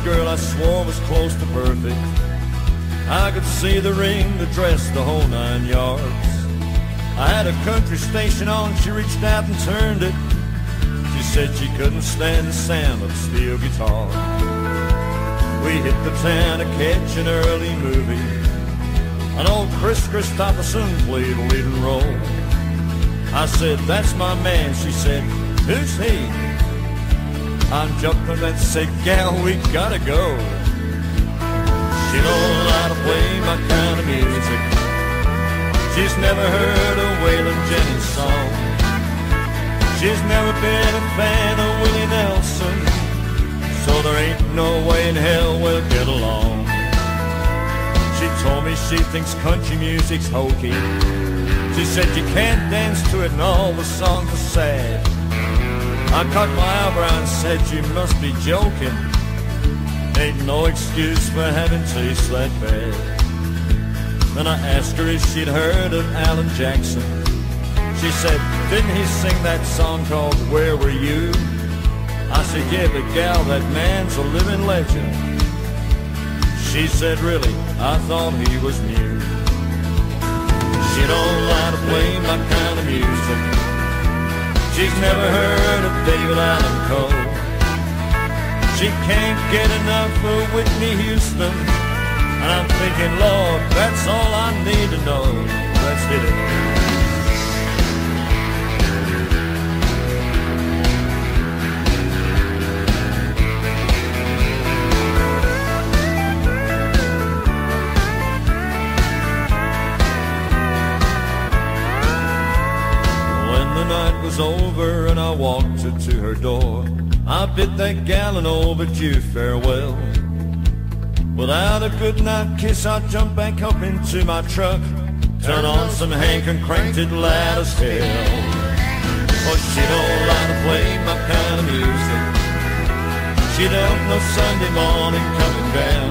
girl I swore was close to perfect. I could see the ring, the dress, the whole nine yards. I had a country station on, she reached out and turned it. She said she couldn't stand the sound of steel guitar. We hit the town to catch an early movie. An old Kris Kristofferson played a leading role. I said, that's my man. She said, who's he? I'm jumping and say, gal, we gotta go. She don't know how to play my kind of music. She's never heard a Waylon Jennings song. She's never been a fan of Willie Nelson. So there ain't no way in hell we'll get along. She told me she thinks country music's hokey. She said you can't dance to it and all the songs are sad. I cut my eyebrow and said you must be joking. Ain't no excuse for having taste that bad. Then I asked her if she'd heard of Alan Jackson. She said, didn't he sing that song called Where Were You? I said, yeah, but gal, that man's a living legend. She said, really? I thought he was new. She don't like to play my kind of music. She's never heard of David Allan Coe. She can't get enough of Whitney Houston. And I'm thinking, Lord, that's all I need to know. Let's hit it. Night was over and I walked her to her door. I bid that gal an overdue farewell. Without a goodnight kiss, I jumped back up into my truck, turn on some Hank and cranked it loud as hell. Oh, she don't like to play my kind of music. She don't know Sunday morning coming down.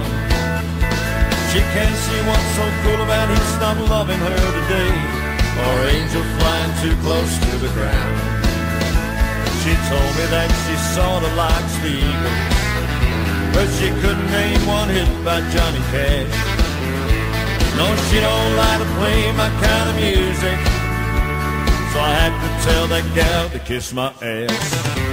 She can't see what's so cool about he stopped loving her today or angel flying too close to the ground. She told me that she likes the Eagles, but she couldn't name one hit by Johnny Cash. No, she don't like to play my kind of music, so I had to tell that gal to kiss my ass.